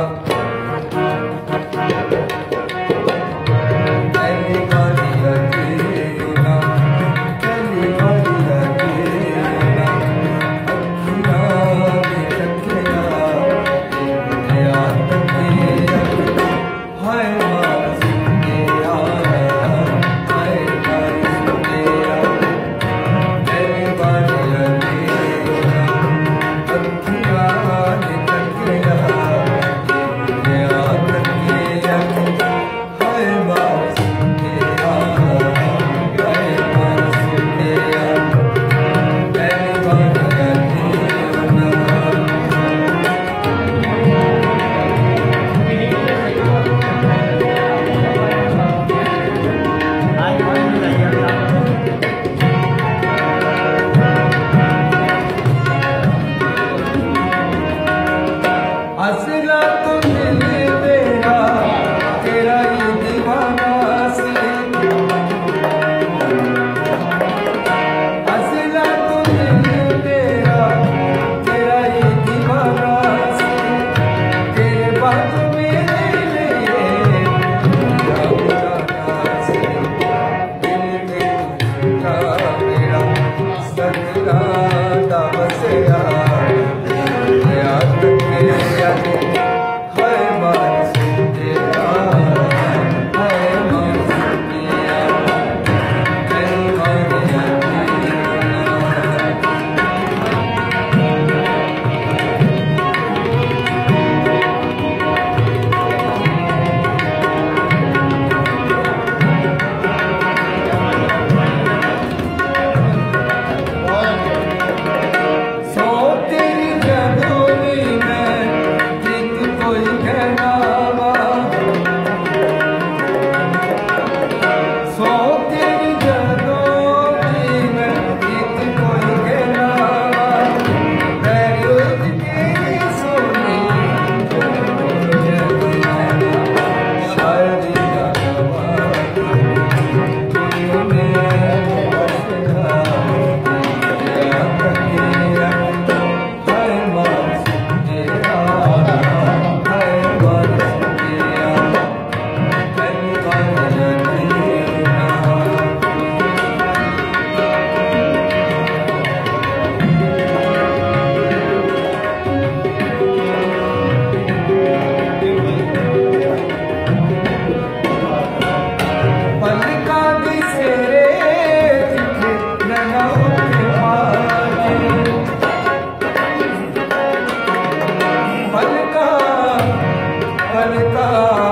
감사합니다. का